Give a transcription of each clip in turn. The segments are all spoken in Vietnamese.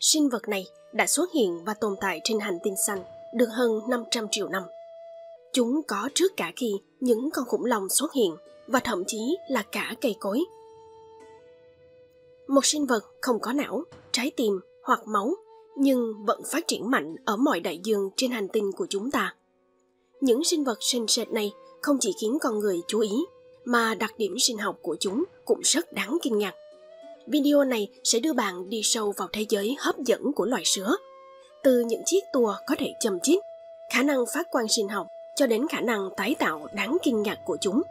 sinh vật này đã xuất hiện và tồn tại trên hành tinh xanh được hơn 500 triệu năm. Chúng có trước cả khi những con khủng long xuất hiện và thậm chí là cả cây cối. Một sinh vật không có não, trái tim hoặc máu nhưng vẫn phát triển mạnh ở mọi đại dương trên hành tinh của chúng ta. Những sinh vật sinh sệt này không chỉ khiến con người chú ý, mà đặc điểm sinh học của chúng cũng rất đáng kinh ngạc. Video này sẽ đưa bạn đi sâu vào thế giới hấp dẫn của loài sứa. Từ những chiếc tua có thể chầm chít, khả năng phát quang sinh học cho đến khả năng tái tạo đáng kinh ngạc của chúng.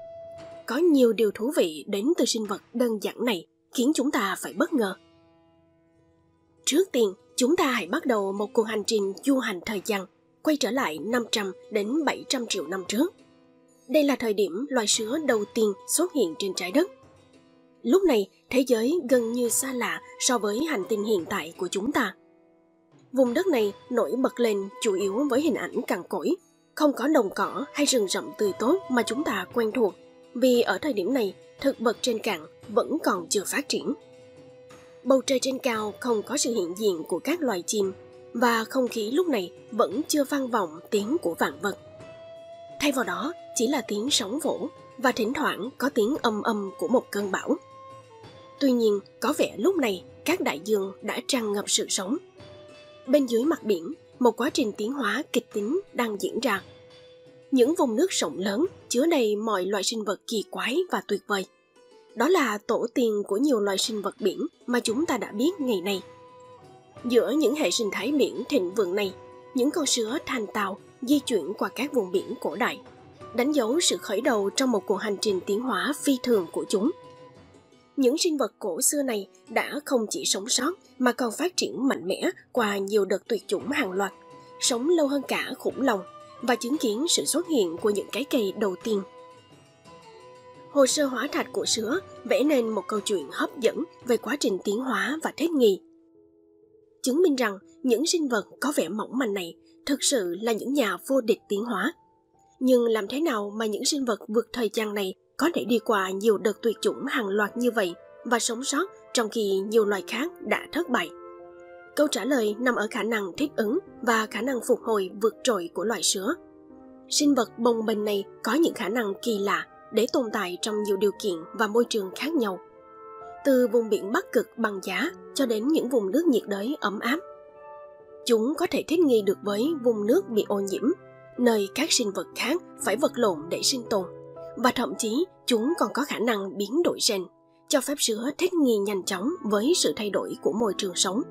Có nhiều điều thú vị đến từ sinh vật đơn giản này khiến chúng ta phải bất ngờ. Trước tiên, chúng ta hãy bắt đầu một cuộc hành trình du hành thời gian, quay trở lại 500 đến 700 triệu năm trước. Đây là thời điểm loài sứa đầu tiên xuất hiện trên trái đất. Lúc này, thế giới gần như xa lạ so với hành tinh hiện tại của chúng ta. Vùng đất này nổi bật lên chủ yếu với hình ảnh cằn cỗi, không có đồng cỏ hay rừng rậm tươi tốt mà chúng ta quen thuộc, vì ở thời điểm này, thực vật trên cạn vẫn còn chưa phát triển. Bầu trời trên cao không có sự hiện diện của các loài chim và không khí lúc này vẫn chưa vang vọng tiếng của vạn vật. Thay vào đó chỉ là tiếng sóng vỗ và thỉnh thoảng có tiếng âm âm của một cơn bão. Tuy nhiên, có vẻ lúc này các đại dương đã tràn ngập sự sống. Bên dưới mặt biển, một quá trình tiến hóa kịch tính đang diễn ra. Những vùng nước rộng lớn chứa đầy mọi loại sinh vật kỳ quái và tuyệt vời. Đó là tổ tiên của nhiều loài sinh vật biển mà chúng ta đã biết ngày nay. Giữa những hệ sinh thái biển thịnh vượng này, những con sứa thành tàu di chuyển qua các vùng biển cổ đại, đánh dấu sự khởi đầu trong một cuộc hành trình tiến hóa phi thường của chúng. Những sinh vật cổ xưa này đã không chỉ sống sót mà còn phát triển mạnh mẽ qua nhiều đợt tuyệt chủng hàng loạt, sống lâu hơn cả khủng long và chứng kiến sự xuất hiện của những cái cây đầu tiên. Hồ sơ hóa thạch của sứa vẽ nên một câu chuyện hấp dẫn về quá trình tiến hóa và thích nghi. Chứng minh rằng những sinh vật có vẻ mỏng manh này thực sự là những nhà vô địch tiến hóa. Nhưng làm thế nào mà những sinh vật vượt thời gian này có thể đi qua nhiều đợt tuyệt chủng hàng loạt như vậy và sống sót trong khi nhiều loài khác đã thất bại? Câu trả lời nằm ở khả năng thích ứng và khả năng phục hồi vượt trội của loài sứa. Sinh vật bồng bềnh này có những khả năng kỳ lạ để tồn tại trong nhiều điều kiện và môi trường khác nhau. Từ vùng biển Bắc Cực bằng giá cho đến những vùng nước nhiệt đới ấm áp. Chúng có thể thích nghi được với vùng nước bị ô nhiễm, nơi các sinh vật khác phải vật lộn để sinh tồn. Và thậm chí chúng còn có khả năng biến đổi gen, cho phép sữa thích nghi nhanh chóng với sự thay đổi của môi trường sống.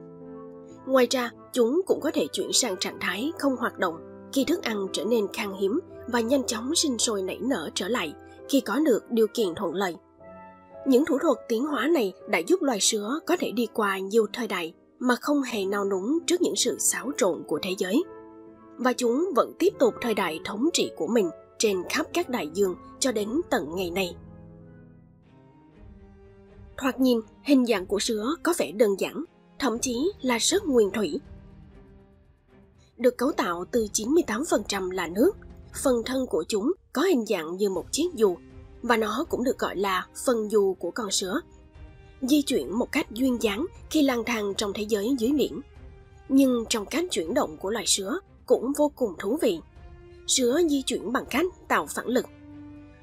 Ngoài ra, chúng cũng có thể chuyển sang trạng thái không hoạt động khi thức ăn trở nên khan hiếm và nhanh chóng sinh sôi nảy nở trở lại khi có được điều kiện thuận lợi. Những thủ thuật tiến hóa này đã giúp loài sứa có thể đi qua nhiều thời đại mà không hề nào núng trước những sự xáo trộn của thế giới. Và chúng vẫn tiếp tục thời đại thống trị của mình trên khắp các đại dương cho đến tận ngày nay. Thoạt nhìn, hình dạng của sứa có vẻ đơn giản, thậm chí là rất nguyên thủy. Được cấu tạo từ 98% là nước, phần thân của chúng có hình dạng như một chiếc dù và nó cũng được gọi là phần dù của con sứa. Di chuyển một cách duyên dáng khi lang thang trong thế giới dưới biển. Nhưng trong cách chuyển động của loài sứa cũng vô cùng thú vị. Sứa di chuyển bằng cách tạo phản lực.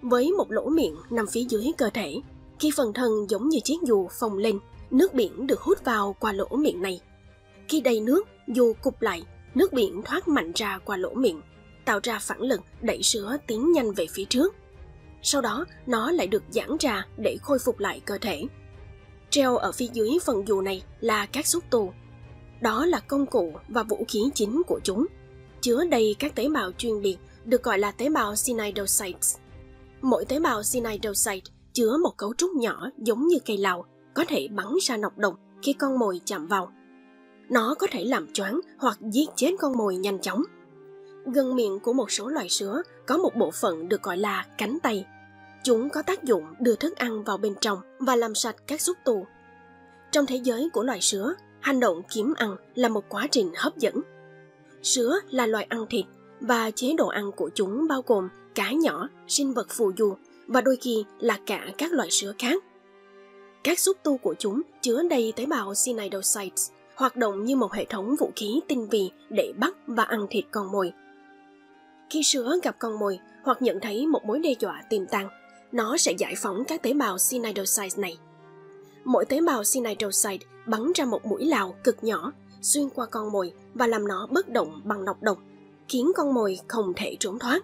Với một lỗ miệng nằm phía dưới cơ thể, khi phần thân giống như chiếc dù phồng lên, nước biển được hút vào qua lỗ miệng này. Khi đầy nước, dù cụp lại, nước biển thoát mạnh ra qua lỗ miệng tạo ra phản lực đẩy sữa tiến nhanh về phía trước. Sau đó, nó lại được giãn ra để khôi phục lại cơ thể. Treo ở phía dưới phần dù này là các xúc tu. Đó là công cụ và vũ khí chính của chúng, chứa đầy các tế bào chuyên biệt được gọi là tế bào cnidocytes. Mỗi tế bào cnidocyte chứa một cấu trúc nhỏ giống như cây lào, có thể bắn ra nọc độc khi con mồi chạm vào. Nó có thể làm choáng hoặc giết chết con mồi nhanh chóng. Gần miệng của một số loài sứa có một bộ phận được gọi là cánh tay. Chúng có tác dụng đưa thức ăn vào bên trong và làm sạch các xúc tu. Trong thế giới của loài sứa, hành động kiếm ăn là một quá trình hấp dẫn. Sứa là loài ăn thịt và chế độ ăn của chúng bao gồm cá nhỏ, sinh vật phù du và đôi khi là cả các loại sứa khác. Các xúc tu của chúng chứa đầy tế bào cnidocytes hoạt động như một hệ thống vũ khí tinh vi để bắt và ăn thịt con mồi. Khi sứa gặp con mồi hoặc nhận thấy một mối đe dọa tiềm tàng, nó sẽ giải phóng các tế bào cnidocytes này. Mỗi tế bào cnidocyte bắn ra một mũi lào cực nhỏ xuyên qua con mồi và làm nó bất động bằng nọc độc, khiến con mồi không thể trốn thoát.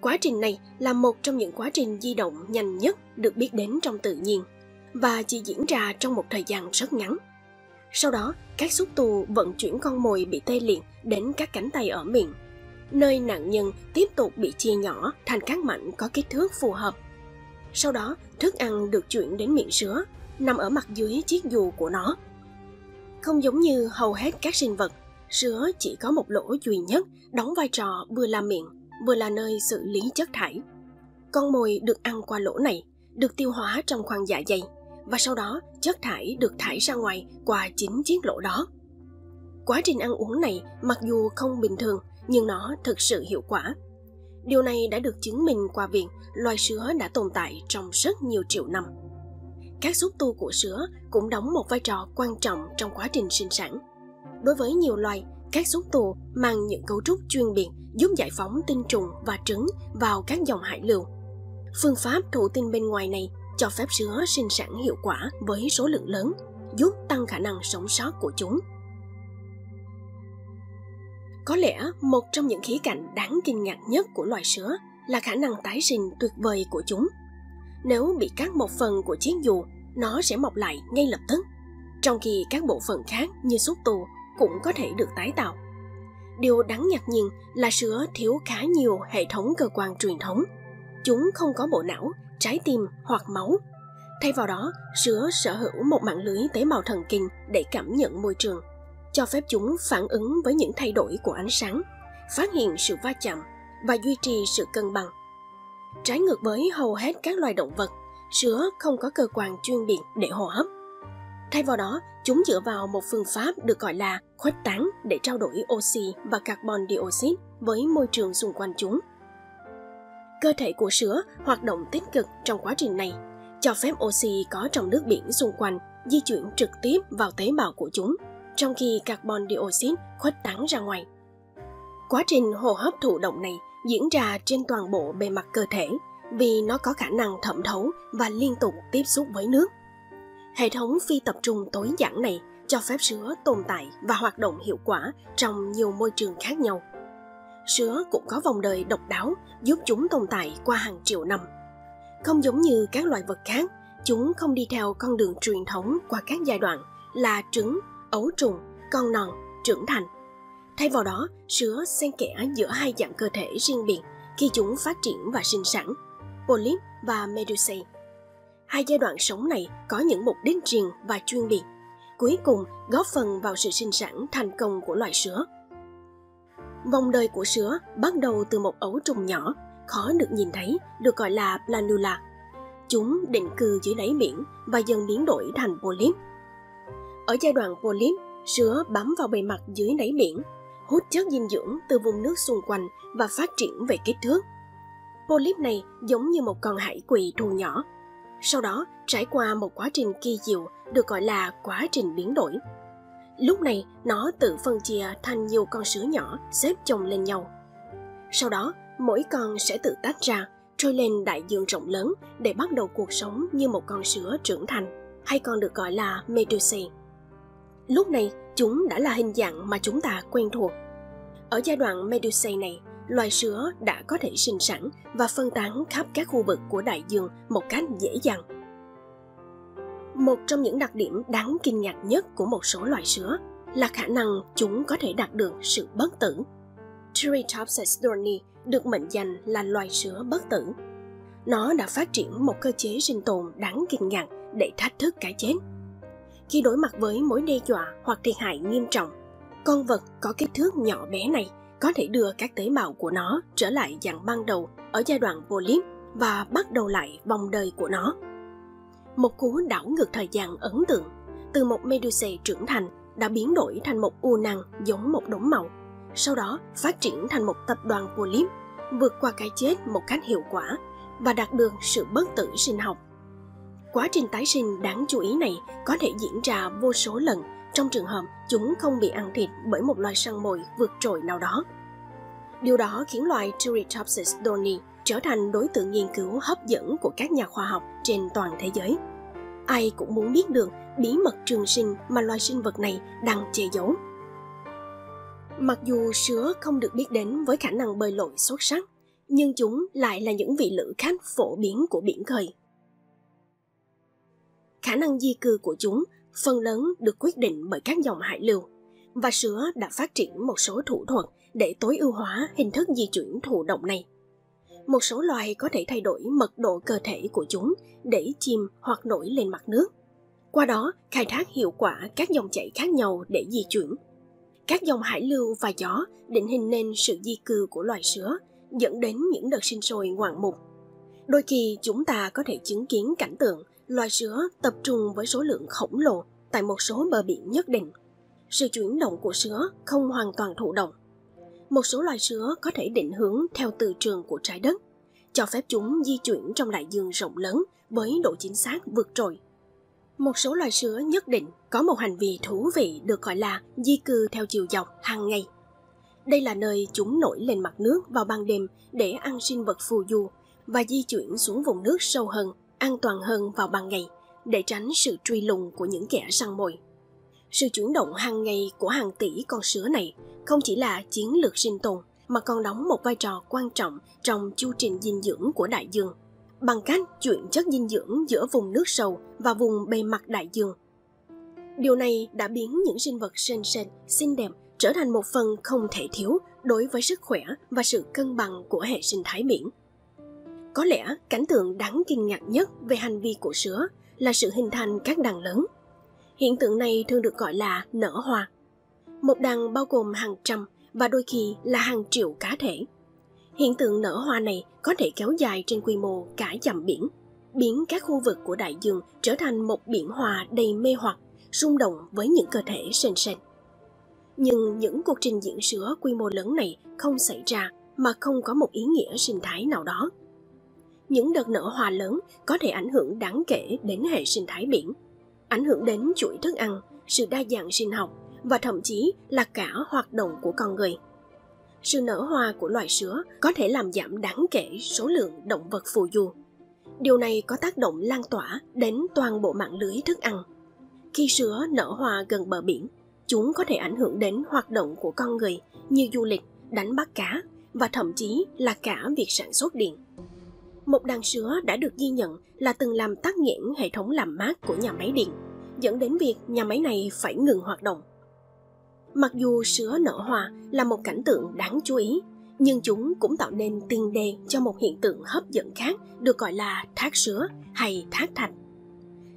Quá trình này là một trong những quá trình di động nhanh nhất được biết đến trong tự nhiên và chỉ diễn ra trong một thời gian rất ngắn. Sau đó, các xúc tu vận chuyển con mồi bị tê liệt đến các cánh tay ở miệng, nơi nạn nhân tiếp tục bị chia nhỏ thành các mảnh có kích thước phù hợp. Sau đó, thức ăn được chuyển đến miệng sứa, nằm ở mặt dưới chiếc dù của nó. Không giống như hầu hết các sinh vật, sứa chỉ có một lỗ duy nhất đóng vai trò vừa là miệng, vừa là nơi xử lý chất thải. Con mồi được ăn qua lỗ này, được tiêu hóa trong khoang dạ dày, và sau đó chất thải được thải ra ngoài qua chính chiếc lỗ đó. Quá trình ăn uống này mặc dù không bình thường nhưng nó thực sự hiệu quả. Điều này đã được chứng minh qua việc loài sứa đã tồn tại trong rất nhiều triệu năm. Các xúc tu của sứa cũng đóng một vai trò quan trọng trong quá trình sinh sản. Đối với nhiều loài, các xúc tu mang những cấu trúc chuyên biệt giúp giải phóng tinh trùng và trứng vào các dòng hải lưu. Phương pháp thụ tinh bên ngoài này cho phép sứa sinh sản hiệu quả với số lượng lớn, giúp tăng khả năng sống sót của chúng. Có lẽ một trong những khía cạnh đáng kinh ngạc nhất của loài sứa là khả năng tái sinh tuyệt vời của chúng. Nếu bị cắt một phần của chiếc dù, nó sẽ mọc lại ngay lập tức, trong khi các bộ phận khác như xúc tu cũng có thể được tái tạo. Điều đáng ngạc nhiên là sứa thiếu khá nhiều hệ thống cơ quan truyền thống. Chúng không có bộ não trái tim hoặc máu. Thay vào đó, sứa sở hữu một mạng lưới tế bào thần kinh để cảm nhận môi trường, cho phép chúng phản ứng với những thay đổi của ánh sáng, phát hiện sự va chạm và duy trì sự cân bằng. Trái ngược với hầu hết các loài động vật, sứa không có cơ quan chuyên biệt để hô hấp. Thay vào đó, chúng dựa vào một phương pháp được gọi là khuếch tán để trao đổi oxy và carbon dioxide với môi trường xung quanh chúng cơ thể của sứa hoạt động tích cực trong quá trình này, cho phép oxy có trong nước biển xung quanh di chuyển trực tiếp vào tế bào của chúng, trong khi carbon dioxide khuếch tán ra ngoài. Quá trình hô hấp thụ động này diễn ra trên toàn bộ bề mặt cơ thể vì nó có khả năng thẩm thấu và liên tục tiếp xúc với nước. Hệ thống phi tập trung tối giản này cho phép sứa tồn tại và hoạt động hiệu quả trong nhiều môi trường khác nhau sứa cũng có vòng đời độc đáo giúp chúng tồn tại qua hàng triệu năm. Không giống như các loài vật khác, chúng không đi theo con đường truyền thống qua các giai đoạn là trứng, ấu trùng, con non, trưởng thành. Thay vào đó, sứa xen kẽ giữa hai dạng cơ thể riêng biệt khi chúng phát triển và sinh sản, polyp và medusae. Hai giai đoạn sống này có những mục đích riêng và chuyên biệt, cuối cùng góp phần vào sự sinh sản thành công của loài sứa. Vòng đời của sứa bắt đầu từ một ấu trùng nhỏ, khó được nhìn thấy, được gọi là planula. Chúng định cư dưới đáy biển và dần biến đổi thành polyp. Ở giai đoạn polyp, sứa bám vào bề mặt dưới đáy biển, hút chất dinh dưỡng từ vùng nước xung quanh và phát triển về kích thước. Polyp này giống như một con hải quỳ thu nhỏ. Sau đó, trải qua một quá trình kỳ diệu được gọi là quá trình biến đổi. Lúc này, nó tự phân chia thành nhiều con sứa nhỏ xếp chồng lên nhau. Sau đó, mỗi con sẽ tự tách ra, trôi lên đại dương rộng lớn để bắt đầu cuộc sống như một con sứa trưởng thành, hay còn được gọi là Medusae. Lúc này, chúng đã là hình dạng mà chúng ta quen thuộc. Ở giai đoạn Medusae này, loài sứa đã có thể sinh sản và phân tán khắp các khu vực của đại dương một cách dễ dàng một trong những đặc điểm đáng kinh ngạc nhất của một số loài sứa là khả năng chúng có thể đạt được sự bất tử. Triceratops dorni được mệnh danh là loài sứa bất tử. Nó đã phát triển một cơ chế sinh tồn đáng kinh ngạc để thách thức cái chết. Khi đối mặt với mối đe dọa hoặc thiệt hại nghiêm trọng, con vật có kích thước nhỏ bé này có thể đưa các tế bào của nó trở lại dạng ban đầu ở giai đoạn polyp và bắt đầu lại vòng đời của nó. Một cú đảo ngược thời gian ấn tượng từ một Medusa trưởng thành đã biến đổi thành một u năng giống một đống màu sau đó phát triển thành một tập đoàn polyp vượt qua cái chết một cách hiệu quả và đạt được sự bất tử sinh học quá trình tái sinh đáng chú ý này có thể diễn ra vô số lần trong trường hợp chúng không bị ăn thịt bởi một loài săn mồi vượt trội nào đó. Điều đó khiến loài Turritopsis doni trở thành đối tượng nghiên cứu hấp dẫn của các nhà khoa học trên toàn thế giới. Ai cũng muốn biết được bí mật trường sinh mà loài sinh vật này đang che giấu. Mặc dù sứa không được biết đến với khả năng bơi lội xuất sắc, nhưng chúng lại là những vị lữ khách phổ biến của biển khơi. Khả năng di cư của chúng phần lớn được quyết định bởi các dòng hải lưu, và sứa đã phát triển một số thủ thuật để tối ưu hóa hình thức di chuyển thụ động này. Một số loài có thể thay đổi mật độ cơ thể của chúng để chìm hoặc nổi lên mặt nước. Qua đó, khai thác hiệu quả các dòng chảy khác nhau để di chuyển. Các dòng hải lưu và gió định hình nên sự di cư của loài sứa, dẫn đến những đợt sinh sôi ngoạn mục. Đôi khi chúng ta có thể chứng kiến cảnh tượng loài sứa tập trung với số lượng khổng lồ tại một số bờ biển nhất định. Sự chuyển động của sứa không hoàn toàn thụ động. Một số loài sứa có thể định hướng theo từ trường của trái đất, cho phép chúng di chuyển trong đại dương rộng lớn với độ chính xác vượt trội. Một số loài sứa nhất định có một hành vi thú vị được gọi là di cư theo chiều dọc hàng ngày. Đây là nơi chúng nổi lên mặt nước vào ban đêm để ăn sinh vật phù du và di chuyển xuống vùng nước sâu hơn, an toàn hơn vào ban ngày để tránh sự truy lùng của những kẻ săn mồi. Sự chuyển động hàng ngày của hàng tỷ con sứa này không chỉ là chiến lược sinh tồn mà còn đóng một vai trò quan trọng trong chu trình dinh dưỡng của đại dương bằng cách chuyển chất dinh dưỡng giữa vùng nước sâu và vùng bề mặt đại dương. Điều này đã biến những sinh vật sên sên, xinh đẹp trở thành một phần không thể thiếu đối với sức khỏe và sự cân bằng của hệ sinh thái biển. Có lẽ cảnh tượng đáng kinh ngạc nhất về hành vi của sứa là sự hình thành các đàn lớn. Hiện tượng này thường được gọi là nở hoa. Một đàn bao gồm hàng trăm và đôi khi là hàng triệu cá thể. Hiện tượng nở hoa này có thể kéo dài trên quy mô cả dặm biển, biến các khu vực của đại dương trở thành một biển hoa đầy mê hoặc, rung động với những cơ thể sền sệt. Nhưng những cuộc trình diễn sữa quy mô lớn này không xảy ra mà không có một ý nghĩa sinh thái nào đó những đợt nở hoa lớn có thể ảnh hưởng đáng kể đến hệ sinh thái biển, ảnh hưởng đến chuỗi thức ăn, sự đa dạng sinh học và thậm chí là cả hoạt động của con người. Sự nở hoa của loài sứa có thể làm giảm đáng kể số lượng động vật phù du. Điều này có tác động lan tỏa đến toàn bộ mạng lưới thức ăn. Khi sứa nở hoa gần bờ biển, chúng có thể ảnh hưởng đến hoạt động của con người như du lịch, đánh bắt cá và thậm chí là cả việc sản xuất điện một đàn sứa đã được ghi nhận là từng làm tắc nghẽn hệ thống làm mát của nhà máy điện, dẫn đến việc nhà máy này phải ngừng hoạt động. Mặc dù sứa nở hoa là một cảnh tượng đáng chú ý, nhưng chúng cũng tạo nên tiền đề cho một hiện tượng hấp dẫn khác được gọi là thác sứa hay thác thạch.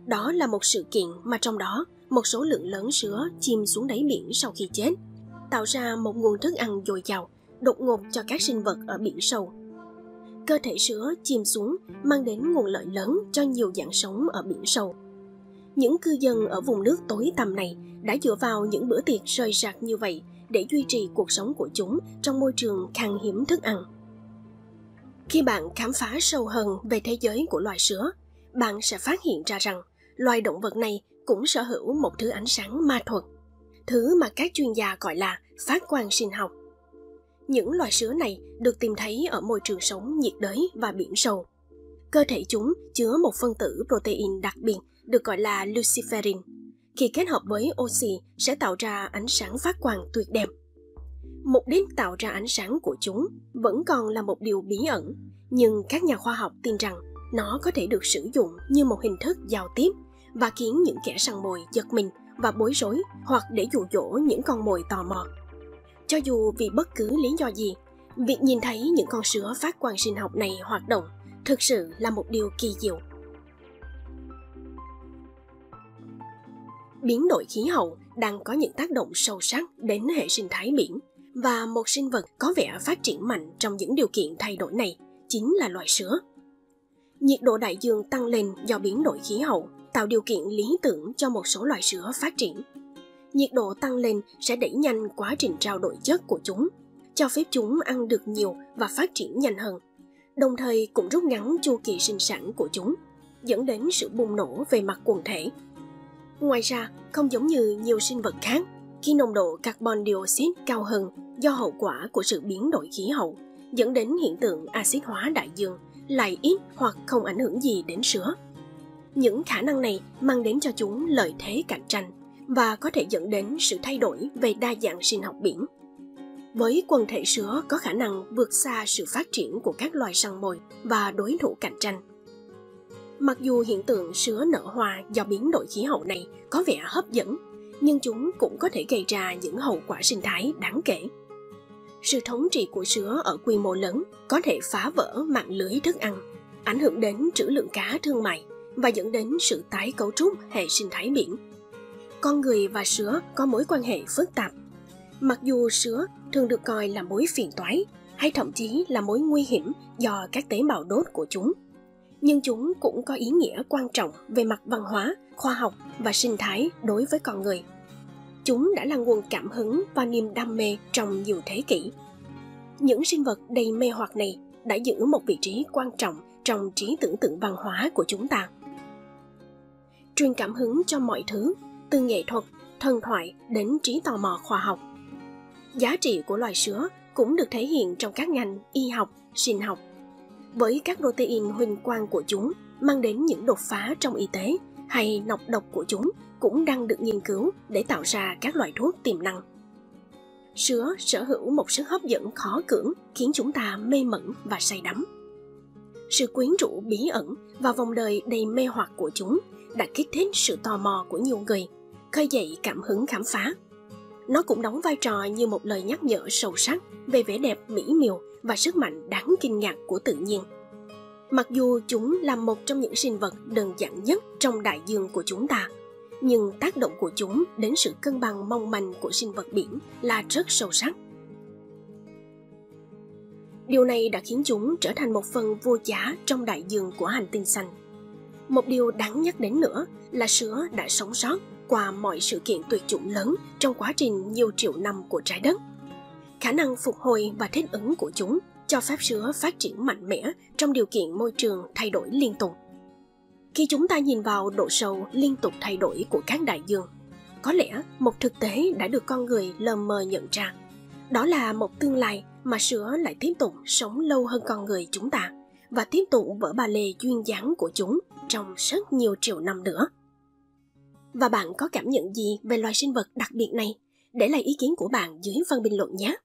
Đó là một sự kiện mà trong đó một số lượng lớn sứa chìm xuống đáy biển sau khi chết, tạo ra một nguồn thức ăn dồi dào, đột ngột cho các sinh vật ở biển sâu cơ thể sứa chìm xuống mang đến nguồn lợi lớn cho nhiều dạng sống ở biển sâu. Những cư dân ở vùng nước tối tăm này đã dựa vào những bữa tiệc rời rạc như vậy để duy trì cuộc sống của chúng trong môi trường khan hiếm thức ăn. Khi bạn khám phá sâu hơn về thế giới của loài sứa, bạn sẽ phát hiện ra rằng loài động vật này cũng sở hữu một thứ ánh sáng ma thuật, thứ mà các chuyên gia gọi là phát quang sinh học những loài sứa này được tìm thấy ở môi trường sống nhiệt đới và biển sâu. Cơ thể chúng chứa một phân tử protein đặc biệt được gọi là luciferin. Khi kết hợp với oxy sẽ tạo ra ánh sáng phát quang tuyệt đẹp. Mục đích tạo ra ánh sáng của chúng vẫn còn là một điều bí ẩn, nhưng các nhà khoa học tin rằng nó có thể được sử dụng như một hình thức giao tiếp và khiến những kẻ săn mồi giật mình và bối rối hoặc để dụ dỗ những con mồi tò mò cho dù vì bất cứ lý do gì, việc nhìn thấy những con sứa phát quang sinh học này hoạt động thực sự là một điều kỳ diệu. Biến đổi khí hậu đang có những tác động sâu sắc đến hệ sinh thái biển và một sinh vật có vẻ phát triển mạnh trong những điều kiện thay đổi này chính là loài sứa. Nhiệt độ đại dương tăng lên do biến đổi khí hậu tạo điều kiện lý tưởng cho một số loài sứa phát triển nhiệt độ tăng lên sẽ đẩy nhanh quá trình trao đổi chất của chúng, cho phép chúng ăn được nhiều và phát triển nhanh hơn, đồng thời cũng rút ngắn chu kỳ sinh sản của chúng, dẫn đến sự bùng nổ về mặt quần thể. Ngoài ra, không giống như nhiều sinh vật khác, khi nồng độ carbon dioxide cao hơn do hậu quả của sự biến đổi khí hậu, dẫn đến hiện tượng axit hóa đại dương lại ít hoặc không ảnh hưởng gì đến sữa. Những khả năng này mang đến cho chúng lợi thế cạnh tranh và có thể dẫn đến sự thay đổi về đa dạng sinh học biển. Với quần thể sứa có khả năng vượt xa sự phát triển của các loài săn mồi và đối thủ cạnh tranh. Mặc dù hiện tượng sứa nở hoa do biến đổi khí hậu này có vẻ hấp dẫn, nhưng chúng cũng có thể gây ra những hậu quả sinh thái đáng kể. Sự thống trị của sứa ở quy mô lớn có thể phá vỡ mạng lưới thức ăn, ảnh hưởng đến trữ lượng cá thương mại và dẫn đến sự tái cấu trúc hệ sinh thái biển. Con người và sứa có mối quan hệ phức tạp. Mặc dù sứa thường được coi là mối phiền toái hay thậm chí là mối nguy hiểm do các tế bào đốt của chúng, nhưng chúng cũng có ý nghĩa quan trọng về mặt văn hóa, khoa học và sinh thái đối với con người. Chúng đã là nguồn cảm hứng và niềm đam mê trong nhiều thế kỷ. Những sinh vật đầy mê hoặc này đã giữ một vị trí quan trọng trong trí tưởng tượng văn hóa của chúng ta truyền cảm hứng cho mọi thứ từ nghệ thuật thần thoại đến trí tò mò khoa học. Giá trị của loài sứa cũng được thể hiện trong các ngành y học sinh học. Với các protein huỳnh quang của chúng mang đến những đột phá trong y tế hay nọc độc của chúng cũng đang được nghiên cứu để tạo ra các loại thuốc tiềm năng. Sứa sở hữu một sức hấp dẫn khó cưỡng khiến chúng ta mê mẩn và say đắm. Sự quyến rũ bí ẩn và vòng đời đầy mê hoặc của chúng đã kích thích sự tò mò của nhiều người, khơi dậy cảm hứng khám phá. Nó cũng đóng vai trò như một lời nhắc nhở sâu sắc về vẻ đẹp mỹ miều và sức mạnh đáng kinh ngạc của tự nhiên. Mặc dù chúng là một trong những sinh vật đơn giản nhất trong đại dương của chúng ta, nhưng tác động của chúng đến sự cân bằng mong manh của sinh vật biển là rất sâu sắc. Điều này đã khiến chúng trở thành một phần vô giá trong đại dương của hành tinh xanh. Một điều đáng nhắc đến nữa là sứa đã sống sót qua mọi sự kiện tuyệt chủng lớn trong quá trình nhiều triệu năm của trái đất. Khả năng phục hồi và thích ứng của chúng cho phép sứa phát triển mạnh mẽ trong điều kiện môi trường thay đổi liên tục. Khi chúng ta nhìn vào độ sâu liên tục thay đổi của các đại dương, có lẽ một thực tế đã được con người lờ mờ nhận ra. Đó là một tương lai mà sứa lại tiếp tục sống lâu hơn con người chúng ta và tiếp tục vỡ ba lê duyên dáng của chúng trong rất nhiều triệu năm nữa. Và bạn có cảm nhận gì về loài sinh vật đặc biệt này? Để lại ý kiến của bạn dưới phần bình luận nhé!